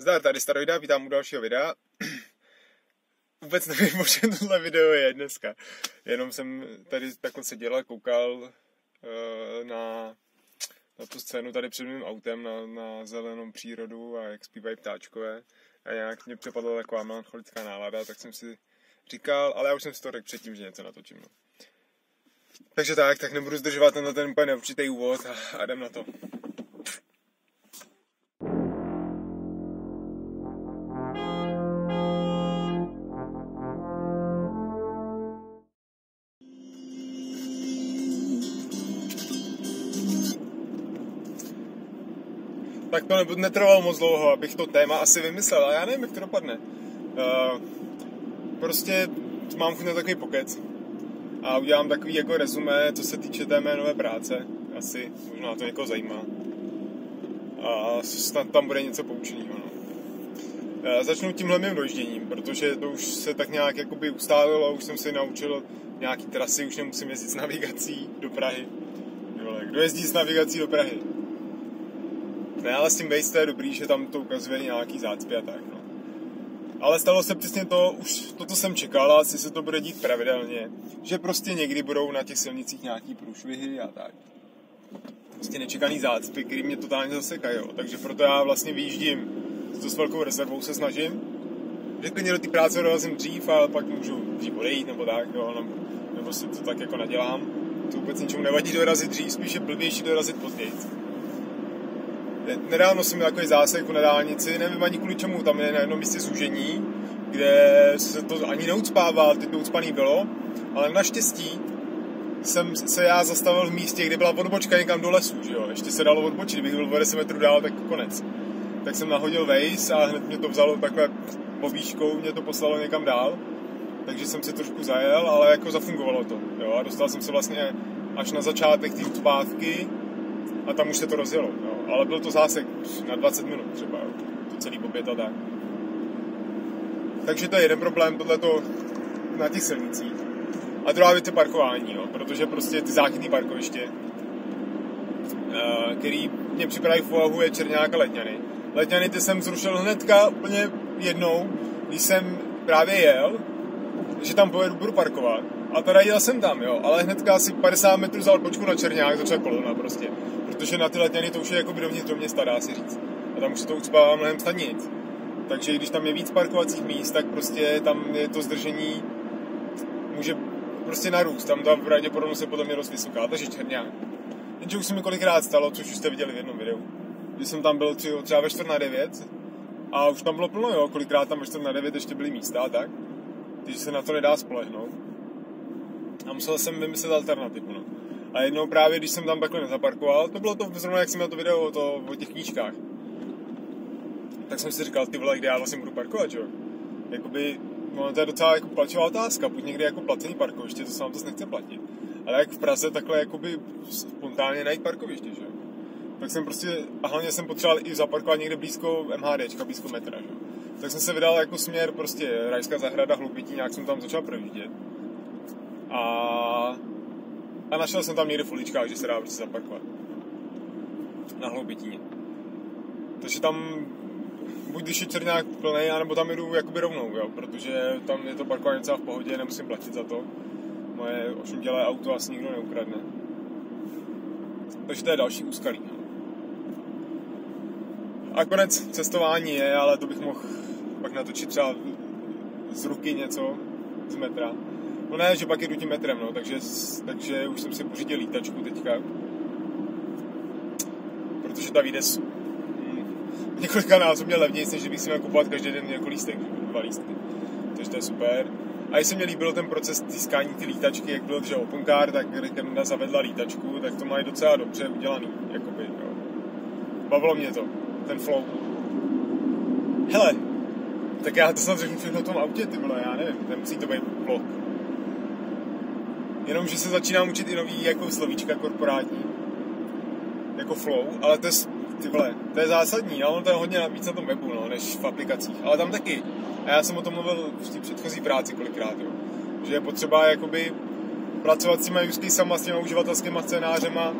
Zdar, tady Staroida, vítám u dalšího videa. Vůbec nevím, o čem tohle video je dneska. Jenom jsem tady takhle seděl a koukal uh, na, na tu scénu tady před mým autem, na, na zelenou přírodu a jak zpívají ptáčkové. A nějak mě přepadla taková melancholická nálada, tak jsem si říkal, ale já už jsem si to řekl předtím, že něco natočím. No. Takže tak, tak nebudu zdržovat na ten úplně neurčitý úvod a, a jdem na to. Tak to netrvalo moc dlouho, abych to téma asi vymyslel, ale já nevím, jak to dopadne. Uh, prostě mám chuť na takový pokec a udělám takový jako rezumé, co se týče té mé nové práce. Asi, možná to někoho zajímá. A snad tam bude něco poučeného. No. Uh, začnu tímhle mým dojížděním, protože to už se tak nějak jakoby ustálilo, už jsem si naučil nějaký trasy, už nemusím jezdit s navigací do Prahy. Kdo jezdí s navigací do Prahy? Ne, ale s tím Waze je dobrý, že tam to ukazuje nějaký zácpy a tak, no. Ale stalo se přesně to, už to, co jsem čekal, a asi se to bude dít pravidelně, že prostě někdy budou na těch silnicích nějaký průšvihy a tak. Prostě nečekaný zácpy, který mě totálně zasekají, takže proto já vlastně vyjíždím to s velkou rezervou se snažím, že klidně do té práce dorazím dřív a pak můžu dřív odejít nebo tak, jo, nebo, nebo si to tak jako nadělám. To vůbec ničemu nevadí dorazit dřív, spíš je blbější dorazit později nedávno jsem měl takový zásek na dálnici, nevím ani kvůli čemu, tam je na jednom místě zúžení, kde se to ani neucpává, teď to ucpaný bylo, ale naštěstí jsem se já zastavil v místě, kde byla odbočka někam do lesu, že jo, ještě se dalo odbočit, kdybych byl o 10 metrů dál, tak konec. Tak jsem nahodil Waze a hned mě to vzalo takhle po výškou, mě to poslalo někam dál, takže jsem si trošku zajel, ale jako zafungovalo to, jo, a dostal jsem se vlastně až na začátek té zpátky a tam už se to rozjelo, jo ale byl to zásek na 20 minut třeba, to celý popět a tak. Takže to je jeden problém, tohleto na těch silnicích. A druhá věc je parkování, jo, protože prostě ty záchytné parkoviště, eh, který mě připadají v úvahu je Černák a Letňany. Letňany ty jsem zrušil hnedka úplně jednou, když jsem právě jel, že tam pojedu, budu parkovat. A teda jel jsem tam, jo, ale hnedka asi 50 metrů za odbočku na Černák začala kolona prostě protože na ty letěny to už je jako dovnitř do města, dá se říct. A tam už se to ucpává mnohem stanic. Takže když tam je víc parkovacích míst, tak prostě tam je to zdržení může prostě narůst. Tam ta pravděpodobnost je podle mě dost vysoká, takže černá. Jenže už se mi kolikrát stalo, což už jste viděli v jednom videu, že jsem tam byl třeba ve 4 na 9 a už tam bylo plno, jo, kolikrát tam ve 4 na 9 ještě byly místa tak. Takže se na to nedá spolehnout. A musel jsem vymyslet alternativu, no. A jednou právě, když jsem tam takhle nezaparkoval, to bylo to zrovna, jak jsem měl to video o, to, o těch knížkách, tak jsem si říkal, ty vole, kde já vlastně budu parkovat, jo? Jakoby, no to je docela jako plačová otázka, buď někdy jako placený parkoviště, to se vám to nechce platit. Ale jak v Praze takhle jakoby spontánně najít parkoviště, že Tak jsem prostě, a hlavně jsem potřeboval i zaparkovat někde blízko MHDčka, blízko metra, že Tak jsem se vydal jako směr prostě Rajská zahrada, Hlubití, nějak jsem tam začal projíždět. A a našel jsem tam někde v uličkách, že se dá prostě zaparkovat. Na hloubitíně. Takže tam buď když je Černák plný, anebo tam jdu jakoby rovnou, jo, protože tam je to parkování docela v pohodě, nemusím platit za to. Moje ošuntělé auto asi nikdo neukradne. Takže to je další úskalí. No. A konec cestování je, ale to bych mohl pak natočit třeba z ruky něco z metra. No ne, že pak jedu tím metrem, no, takže, takže už jsem si pořídil lítačku teďka. Protože ta vyjde hm, několika násobně levnější, než kdybych si měl kupovat každý den jako lístek, dva lístky. Takže to je super. A jestli mě líbil ten proces získání ty lítačky, jak byl, že Open Car, tak Rekenda zavedla lítačku, tak to mají docela dobře udělaný, jakoby, jo. Bavilo mě to, ten flow. Hele, tak já to snad řeknu o tom autě, ty vole, já nevím, nemusí to být vlog. Jenomže se začínám učit i nový jako slovíčka korporátní, jako flow, ale to je, ty vole, to je zásadní, ale ono to je hodně víc na tom webu, no, než v aplikacích. Ale tam taky. A já jsem o tom mluvil v té předchozí práci kolikrát, jo. Že je potřeba jakoby pracovat s těma use casema, s těma uživatelskými scénářema,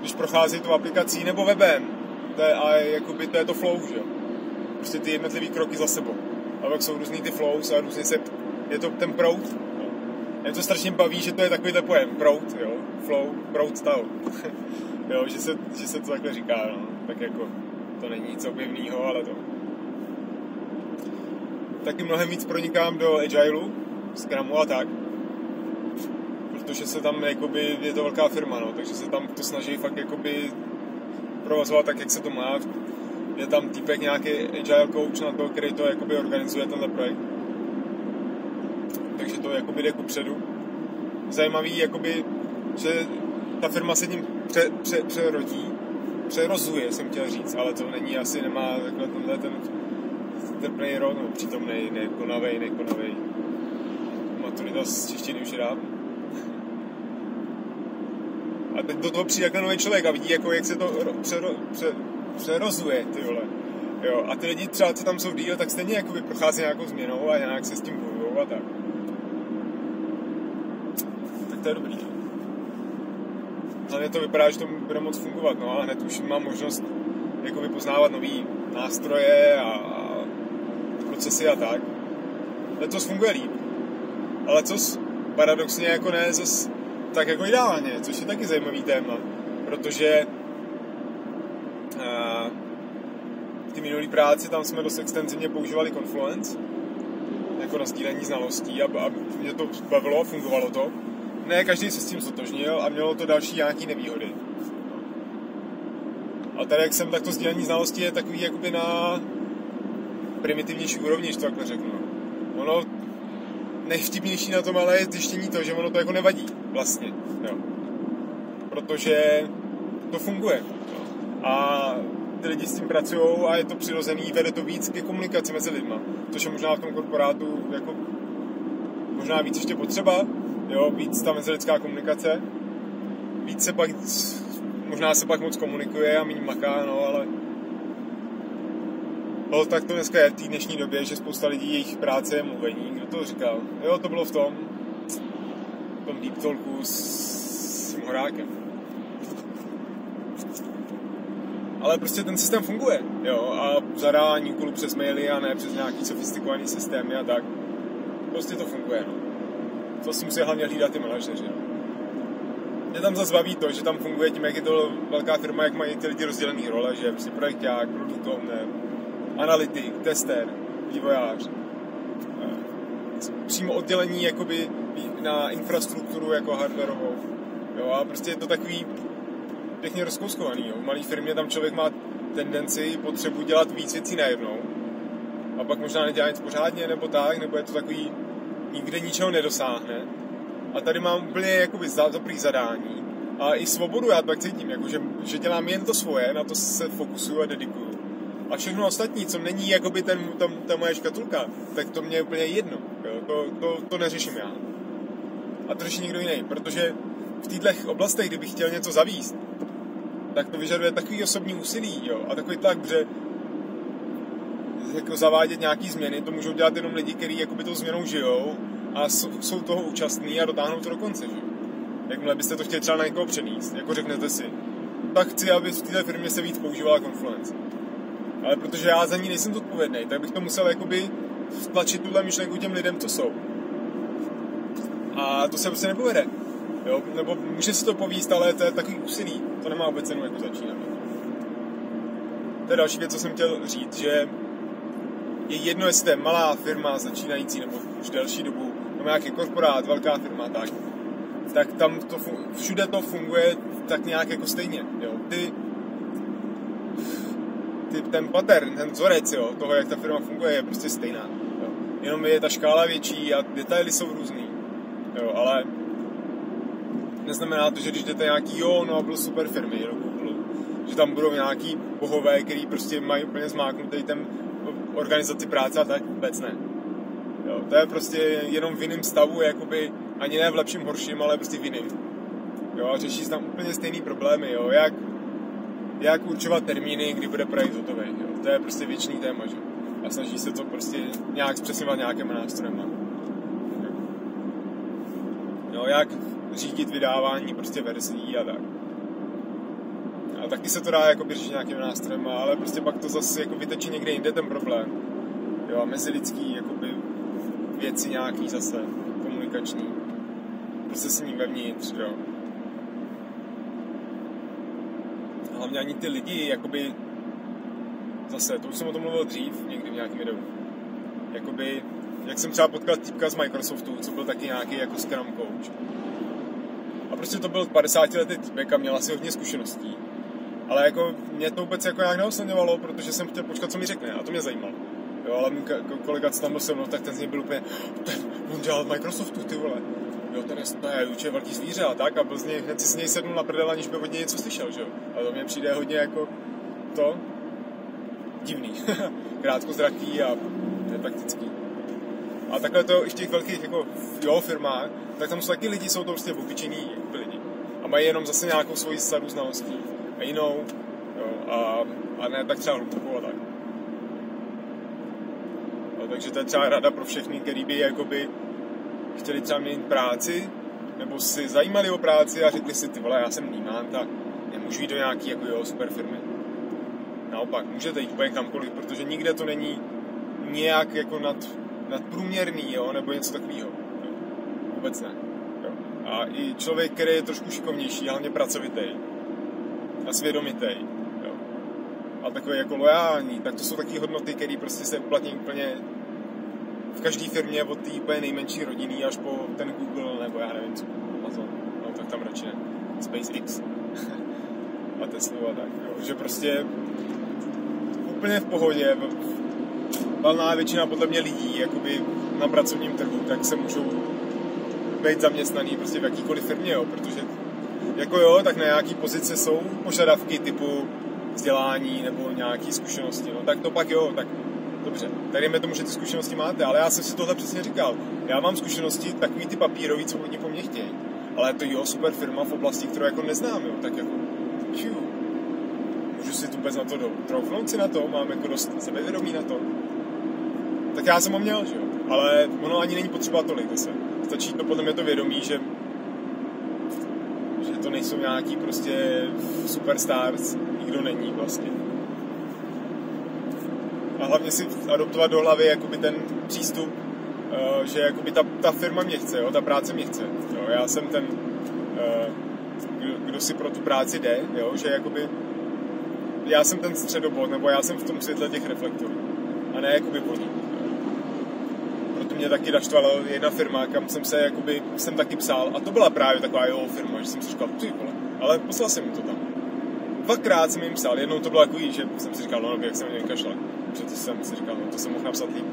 když prochází tu aplikací nebo webem. To je, a jakoby to je to flow, že jo. prostě ty jednotlivé kroky za sebou. A pak jsou různý ty flows a různě se, je to ten prout. Mě to strašně baví, že to je takový pojem, prout, jo, flow, prout style. jo, že se, že se to takhle říká, no. Tak jako, to není nic objevného, ale to. Taky mnohem víc pronikám do Agileu, Scrumu a tak protože se tam, jakoby, je to velká firma, no, takže se tam to snaží fakt jakoby provozovat tak, jak se to má. Je tam týpek nějaký agile coach na to, který to jakoby organizuje tenhle projekt. To jakoby jde kupředu. Zajímavý, jakoby, že ta firma se tím pře, pře, přerodí, přerozuje, jsem chtěl říct, ale to není, asi nemá takhle tenhle ten trpnej rod, no, přítomnej, nekonavej, nekonavej. Maturita z češtiny už je. A teď do toho přijde jako nový člověk a vidí, jako, jak se to přero, pře, přerozuje, ty vole. Jo, a ty lidi třeba, co tam jsou díl, tak stejně jakoby prochází nějakou změnou a nějak se s tím bojují a tak. To je dobrý. Hlavně to vypadá, že to bude moc fungovat, no a hned už mám možnost jakoby poznávat nové nástroje a, a procesy a tak. Letos funguje líp. Ale co paradoxně jako ne zase tak jako ideálně, což je taky zajímavý téma, protože v té minulé práci tam jsme dost extenzivně používali Confluence jako na sdílení znalostí a, a mě to bavilo, fungovalo to. Ne, každý se s tím stotožnil a mělo to další nějaký nevýhody. A tady, jak jsem, tak to znalostí je takový jakoby na primitivnější úrovni, když to takhle řeknu. Ono nejvtipnější na tom ale je zjištění to, že ono to jako nevadí vlastně, jo. Protože to funguje. A ty lidi s tím pracují a je to přirozený, vede to víc ke komunikaci mezi lidma, což je možná v tom korporátu jako možná víc ještě potřeba, jo, víc ta mezilidská komunikace, víc se pak, možná se pak moc komunikuje a méně maká, no, ale No, tak to dneska je v té dnešní době, že spousta lidí, jejich práce je mluvení. Kdo to říkal? Jo, to bylo v tom, v tom deep talku s, s. Ale prostě ten systém funguje, jo, a zadání úkolů přes maily a ne přes nějaký sofistikovaný systémy a tak. Prostě to funguje, no. To si musí hlavně hlídat ty manažeři, no. Mě tam zase baví to, že tam funguje tím, jak je to velká firma, jak mají ty lidi rozdělený role, že prostě projekták, produkt owner, analytik, tester, vývojář. Eh, přímo oddělení jakoby na infrastrukturu jako hardwareovou. Jo, a prostě je to takový pěkně rozkouskovaný. Jo. V malé firmě tam člověk má tendenci, potřebu dělat víc věcí najednou a pak možná nedělá nic pořádně nebo tak, nebo je to takový, nikde ničeho nedosáhne. A tady mám úplně jakoby dobrý zadání a i svobodu já tak cítím, jako že, že dělám jen to svoje, na to se fokusuju a dedikuju. A všechno ostatní, co není jakoby ten, ta, ta moje škatulka, tak to mě je úplně jedno. Jo? To, to, to neřeším já. A to řeší někdo jiný, protože v těchto oblastech, kdybych chtěl něco zavíst, tak to vyžaduje takový osobní úsilí jo? a takový tlak, že jako zavádět nějaký změny, to můžou dělat jenom lidi, kteří jakoby tou změnou žijou a jsou, toho účastní a dotáhnou to do konce. Že? Jakmile byste to chtěli třeba na někoho přenést, jako řeknete si, tak chci, aby v této firmě se víc používala Confluence ale protože já za ní nejsem zodpovědný, tak bych to musel jakoby vtlačit tuhle myšlenku těm lidem, co jsou. A to se prostě nepovede. Jo? Nebo může se to povíst, ale to je takový úsilí. To nemá vůbec cenu jako začínat. To je další věc, co jsem chtěl říct, že je jedno, jestli to je malá firma začínající nebo už delší dobu, nebo nějaký korporát, velká firma, tak, tak tam to, všude to funguje tak nějak jako stejně. Jo? Ty ty, ten pattern, ten vzorec jo, toho, jak ta firma funguje, je prostě stejná. Jo. Jenom je ta škála větší a detaily jsou různý. Jo, ale neznamená to, že když jdete nějaký, jo, no, byl super firmy Google, že tam budou nějaký bohové, který prostě mají úplně zmáknutý ten organizaci práce a tak vůbec ne. Jo, to je prostě jenom v jiném stavu, jakoby ani ne v lepším, horším, ale prostě v jiném. Jo, a řeší tam úplně stejný problémy, jo, jak jak určovat termíny, kdy bude projekt hotový. Jo. To je prostě věčný téma, že? A snaží se to prostě nějak zpřesňovat nějakým nástrojem. Jo, jak řídit vydávání prostě verzí a tak. A taky se to dá jako řešit nějakým nástrojem, ale prostě pak to zase jako vytečí někde jinde ten problém. Jo, a mezilidský jakoby věci nějaký zase, komunikační. Prostě s ním vevnitř, jo. A hlavně ani ty lidi, jakoby, zase, to už jsem o tom mluvil dřív, někdy v nějakém videu. Jakoby, jak jsem třeba potkal týpka z Microsoftu, co byl taky nějaký jako Scrum coach. A prostě to byl 50 letý týpek a měl asi hodně zkušeností. Ale jako mě to vůbec jako nějak neosledňovalo, protože jsem chtěl počkat, co mi řekne a to mě zajímalo. Jo, ale můj kolega, co tam byl se mnou, tak ten z něj byl úplně, ten, on dělal v Microsoftu, ty vole. Jo, ten je, to je určitě velký zvíře a tak, a byl z něj, hned si z něj sednul na prdel, aniž by od něj něco slyšel, že jo. A to mě přijde hodně jako to divný. Krátkozraký a netaktický. A takhle to i v těch velkých jako, jo, firmách, tak tam jsou taky lidi, jsou to prostě obyčejní lidi. A mají jenom zase nějakou svoji sadu znalostí. A jinou, jo, a, a ne tak třeba hlubokou a tak. No, takže to je třeba rada pro všechny, který by jakoby chtěli třeba měnit práci, nebo si zajímali o práci a řekli si, ty vole, já jsem nímán, tak nemůžu jít do nějaký jako jo, super firmy. Naopak, můžete jít úplně kamkoliv, protože nikde to není nějak jako nad, nadprůměrný, jo, nebo něco takového. Vůbec ne. Jo. A i člověk, který je trošku šikovnější, hlavně pracovitý a svědomitý, jo. a takový jako lojální, tak to jsou taky hodnoty, které prostě se uplatní úplně v každé firmě od té úplně nejmenší rodiny až po ten Google nebo já nevím co, Amazon, no tak tam radši ne, SpaceX a Tesla a tak, jo. že prostě úplně v pohodě, valná většina podle mě lidí jakoby na pracovním trhu, tak se můžou být zaměstnaný prostě v jakýkoliv firmě, jo, protože jako jo, tak na nějaký pozice jsou požadavky typu vzdělání nebo nějaký zkušenosti, no tak to pak jo, tak dobře, tak jdeme tomu, že ty zkušenosti máte, ale já jsem si tohle přesně říkal. Já mám zkušenosti takový ty papírový, co oni po mně chtějí. Ale to jo, super firma v oblasti, kterou jako neznám, jo, tak jako, ču, můžu si tu vůbec na to troufnout si na to, mám jako dost sebevědomí na to. Tak já jsem ho měl, že jo, ale ono ani není potřeba tolik zase. Stačí to podle mě to vědomí, že nejsou nějaký prostě superstars, nikdo není vlastně a hlavně si adoptovat do hlavy jakoby ten přístup, uh, že jakoby ta, ta firma mě chce, jo, ta práce mě chce. Jo. Já jsem ten, uh, kdo, kdo si pro tu práci jde, jo, že jakoby já jsem ten středobod, nebo já jsem v tom světle těch reflektorů a ne jakoby oni. Proto mě taky naštvala jedna firma, kam jsem se jakoby, jsem taky psal a to byla právě taková jo firma, že jsem si říkal, ty vole, ale poslal jsem mu to tam. Dvakrát jsem jim psal, jednou to bylo takový, že jsem si říkal, no, jak jsem mě kašlal že to jsem si říkal, no to jsem mohl napsat líp.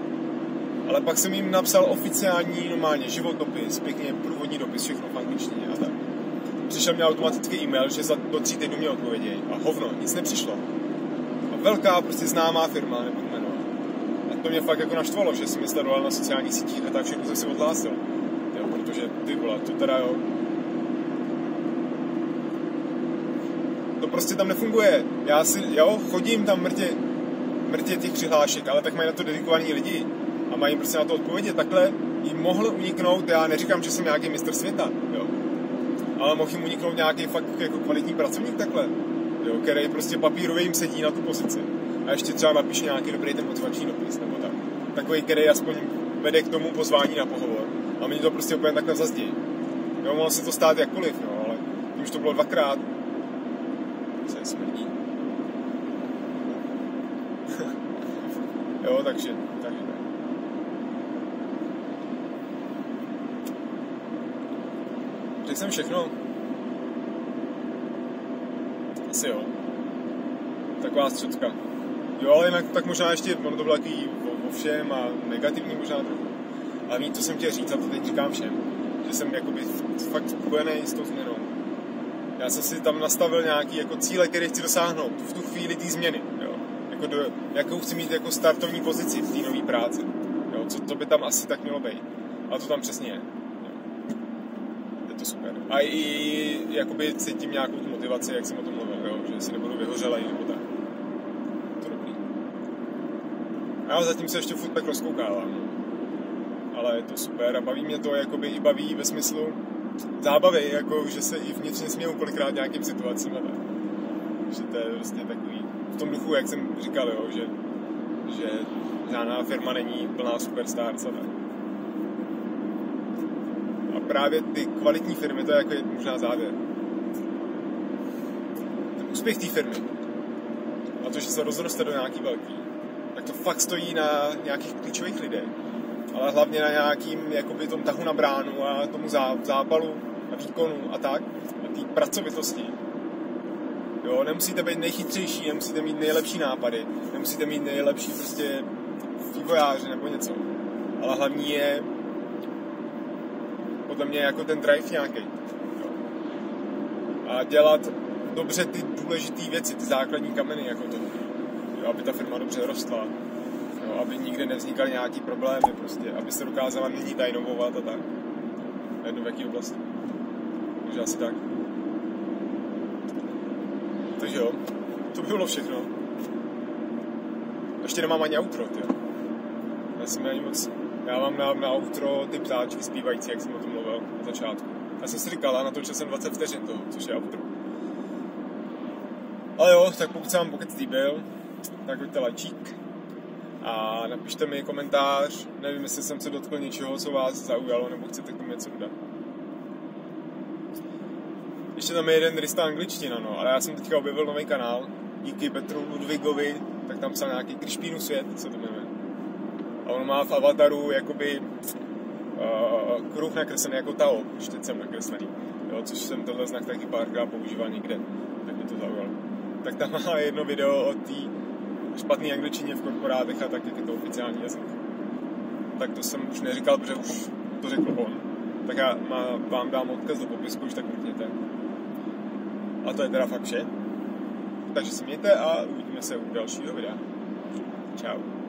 Ale pak jsem jim napsal oficiální, normálně životopis, pěkně průvodní dopis, všechno v angličtině a tak. Přišel mi automatický e-mail, že za do tří týdnů mě odpovědějí. A hovno, nic nepřišlo. A velká, prostě známá firma, nebo jméno. To mě fakt jako naštvalo, že jsem mi sledoval na sociálních sítích a tak všechno jsem si odhlásil. Jo, protože ty vole, to teda jo, to prostě tam nefunguje. Já si, jo, chodím tam mrtě mrtě těch přihlášek, ale tak mají na to dedikovaní lidi a mají prostě na to odpovědět. Takhle jim mohl uniknout, já neříkám, že jsem nějaký mistr světa, jo. Ale mohl jim uniknout nějaký fakt jako kvalitní pracovník takhle, jo, který prostě papírově jim sedí na tu pozici. A ještě třeba napíše nějaký dobrý ten motivační dopis, nebo tak. Takový, který aspoň vede k tomu pozvání na pohovor. A mě to prostě úplně takhle zazdí. Jo, mohlo se to stát jakkoliv, jo, ale už to bylo dvakrát, se smrdí. Jo, takže, takže tak. Řekl jsem všechno. Asi jo. Taková středka. Jo, ale jinak tak možná ještě, ono to bylo takový o, o všem a negativní možná trochu. Hlavní, co jsem chtěl říct, a to teď říkám všem, že jsem jakoby fakt spokojený s tou změnou. Já jsem si tam nastavil nějaký jako cíle, které chci dosáhnout v tu chvíli té změny jako do, jakou chci mít jako startovní pozici v té nové práci. Jo, co to by tam asi tak mělo být. A to tam přesně je. Jo. Je to super. A i jakoby cítím nějakou tu motivaci, jak jsem o tom mluvil, jo, že si nebudu vyhořelej nebo tak. To dobrý. A já zatím se ještě furt tak rozkoukávám. Ale je to super a baví mě to, jakoby i baví ve smyslu zábavy, jako že se i vnitřně směju kolikrát nějakým situacím a tak. že to je prostě takový, v tom duchu, jak jsem říkal, jo, že, že žádná firma není plná superstar, co ne. A právě ty kvalitní firmy, to je jako možná závěr. Ten úspěch té firmy, a to, že se rozroste do nějaký velký, tak to fakt stojí na nějakých klíčových lidech, ale hlavně na nějakým jakoby tom tahu na bránu a tomu zápalu a výkonu a tak, a té pracovitosti. Jo, nemusíte být nejchytřejší, nemusíte mít nejlepší nápady, nemusíte mít nejlepší prostě vývojáře nebo něco. Ale hlavní je podle mě jako ten drive nějaký. A dělat dobře ty důležité věci, ty základní kameny, jako to. Jo, aby ta firma dobře rostla. Jo, aby nikde nevznikaly nějaký problémy, prostě, aby se dokázala nyní a inovovat a tak. Jedno v jaký oblasti. Takže asi tak. Takže jo, to by bylo všechno. Ještě nemám ani outro, jo. Já jsem ani moc... Já mám na, na outro ty ptáčky zpívající, jak jsem o tom mluvil na začátku. Já jsem si říkal, a natočil jsem 20 vteřin toho, což je outro. Ale jo, tak pokud se vám pokud líbil, tak hoďte lajčík a napište mi komentář. Nevím, jestli jsem se dotkl něčeho, co vás zaujalo, nebo chcete k tomu něco dodat. Ještě tam je jeden Rista angličtina, no, ale já jsem teďka objevil nový kanál, díky Petru Ludvigovi, tak tam psal nějaký Krišpínu svět, co to jmenuje. A on má v avataru jakoby uh, kruh nakreslený jako Tao, jsem nakreslený. Jo, což jsem tenhle znak taky párkrát používal někde, tak mě to zaujalo. Tak tam má jedno video o té špatné angličtině v korporátech a tak, jak je to oficiální jazyk. Tak to jsem už neříkal, protože už to řekl on. Tak já má, vám dám odkaz do popisku, už tak mrkněte. A to je teda fakt vše. Takže si mějte a uvidíme se u dalšího videa. Ciao.